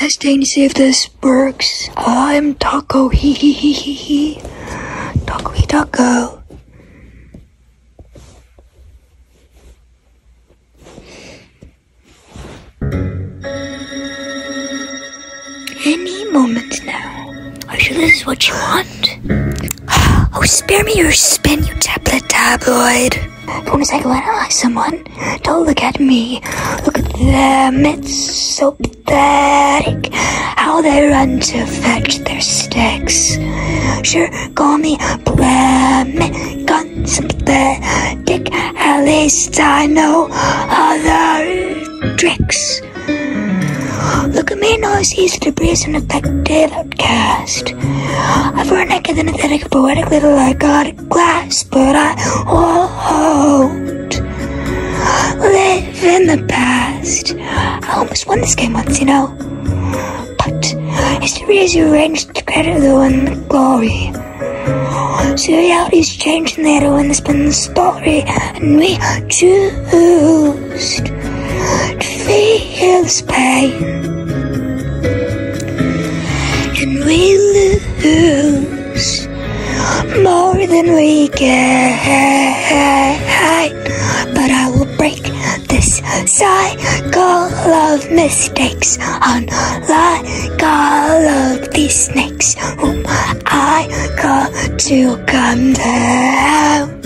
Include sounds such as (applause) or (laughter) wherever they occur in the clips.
Testing to see if this works. I'm Taco. Hee hee hee hee hee. Taco hee taco. Any moment now. Are you sure this is what you want? (gasps) Oh, spare me your spin, you tablet tabloid. Don't psychoanalyze someone. Don't look at me. Look at them. It's so pathetic how they run to fetch their sticks. Sure, call me polemic, unsympathetic. At least I know other tricks. Look at me, no, it's easy to breeze an effective outcast. I've run naked and poetic little I got a glass, but I won't live in the past. I almost won this game once, you know. But history is arranged to credit the one the glory. So reality's changing, they had to win this been the story, and we choose to feel this pain. And we lose more than we gain. Cycle of mistakes, unlike all of these snakes whom oh, I got to come down.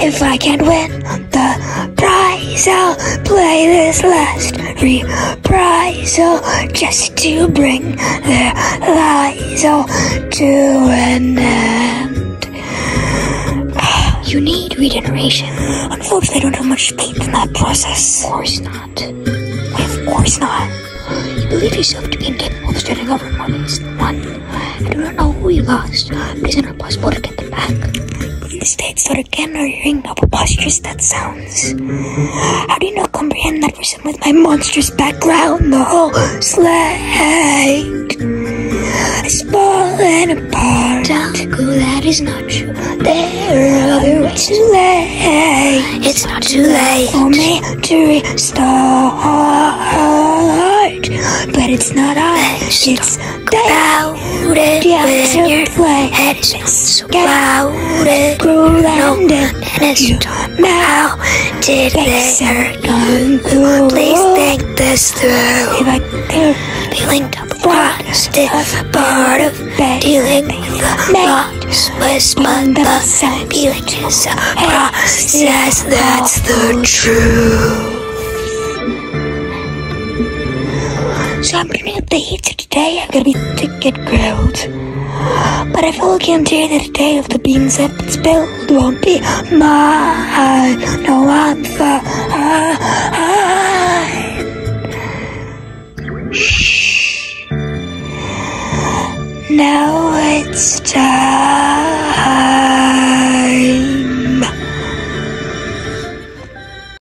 If I can't win the prize, I'll play this last reprisal just to bring their lies all to an end. You need regeneration. Unfortunately, I don't have much faith in that process. Of course not. Of course not. You believe yourself to be incapable of starting over more than one. I do not know who you lost, but it's not possible to get them back. Instead, start again or in double postures, that sounds. How do you not comprehend that for someone with my monstrous background, the whole slate is falling apart? Taco, that is not true. There are too late. It's not too late for me to restart. But it's not I, it's crowded yeah, when your play. head is so crowded. Grooved and it's now did they hurt you? Please think this through. If I could feeling double crossed, part of dealing with loss was but the feeling is a process. That's the truth. So I'm bringing the heat today. I'm gonna be ticket grilled. But I feel guarantee that the day of the beans that been spilled won't be mine. No, I'm fine. Now it's time.